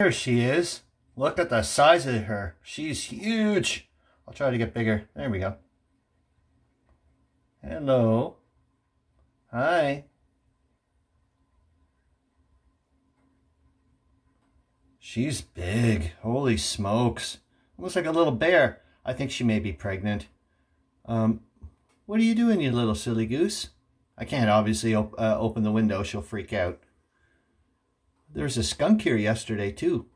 There she is. Look at the size of her. She's huge. I'll try to get bigger. There we go. Hello. Hi. She's big. Holy smokes. Looks like a little bear. I think she may be pregnant. Um, what are you doing, you little silly goose? I can't obviously op uh, open the window. She'll freak out. There's a skunk here yesterday, too.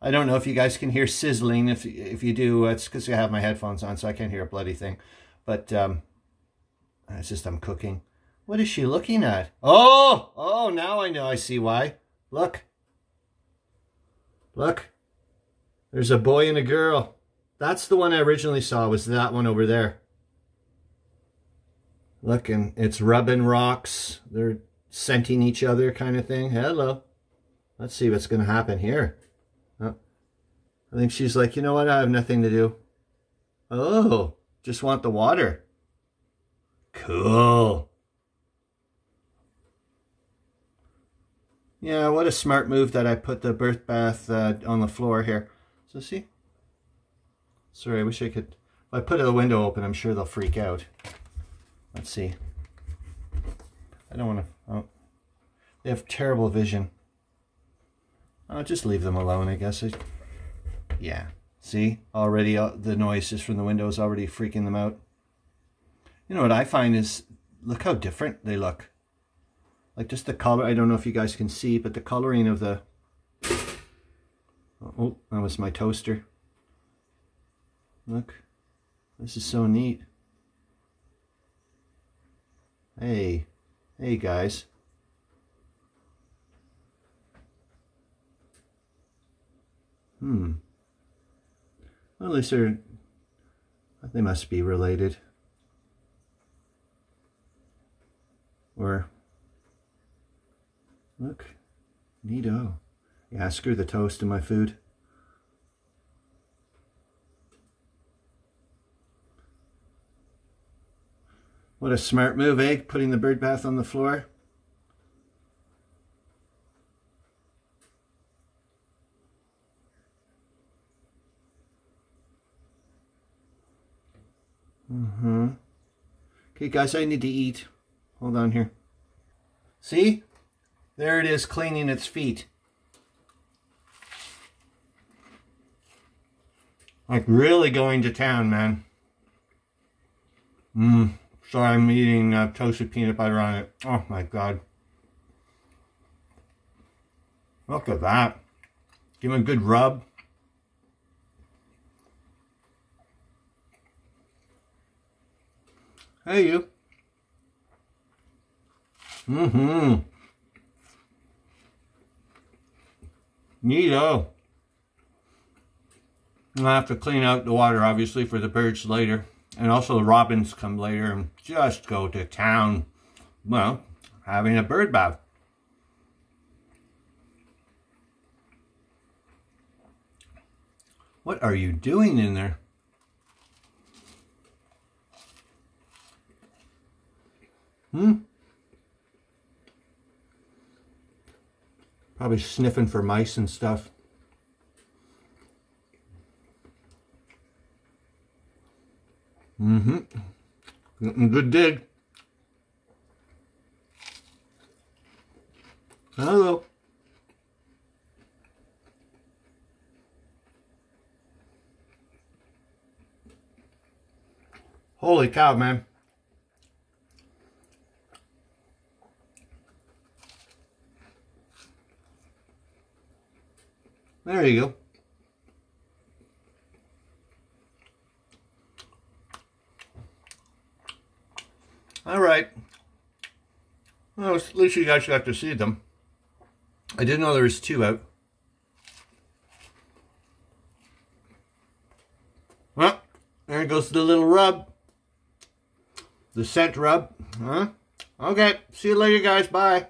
I don't know if you guys can hear sizzling. If if you do, it's because I have my headphones on, so I can't hear a bloody thing. But um, it's just I'm cooking. What is she looking at? Oh, oh, now I know. I see why. Look. Look. There's a boy and a girl. That's the one I originally saw, was that one over there. Look, and it's rubbing rocks. They're scenting each other kind of thing. Hello. Let's see what's going to happen here. Oh. I think she's like, you know what? I have nothing to do. Oh, just want the water. Cool. Yeah, what a smart move that I put the birth bath uh, on the floor here. So see? Sorry, I wish I could... If I put the window open, I'm sure they'll freak out. Let's see. I don't want to... They have terrible vision. I'll just leave them alone, I guess. I, yeah. See? Already uh, the noise just from the window is already freaking them out. You know what I find is... Look how different they look. Like just the color, I don't know if you guys can see, but the coloring of the... Oh, that was my toaster. Look, this is so neat. Hey, hey guys. Hmm. Least they're, they must be related. Or Look, neato. Yeah, screw the toast in my food. What a smart move, eh? Putting the bird bath on the floor. Mm-hmm. Okay, guys, I need to eat. Hold on here. See? There it is cleaning its feet. Like really going to town, man. Mmm. Sorry, I'm eating uh, toasted peanut butter on it. Oh my god. Look at that. Give him a good rub. Hey, you. Mm-hmm. Neato. I'll have to clean out the water, obviously, for the birds later. And also the robins come later and just go to town. Well, having a bird bath. What are you doing in there? Hmm? Probably sniffing for mice and stuff. Mm-hmm. Good dig. Hello. Holy cow, man. There you go. All right. Well, at least you guys got to see them. I didn't know there was two out. Well, there goes the little rub. The scent rub. Huh? Okay. See you later, guys. Bye.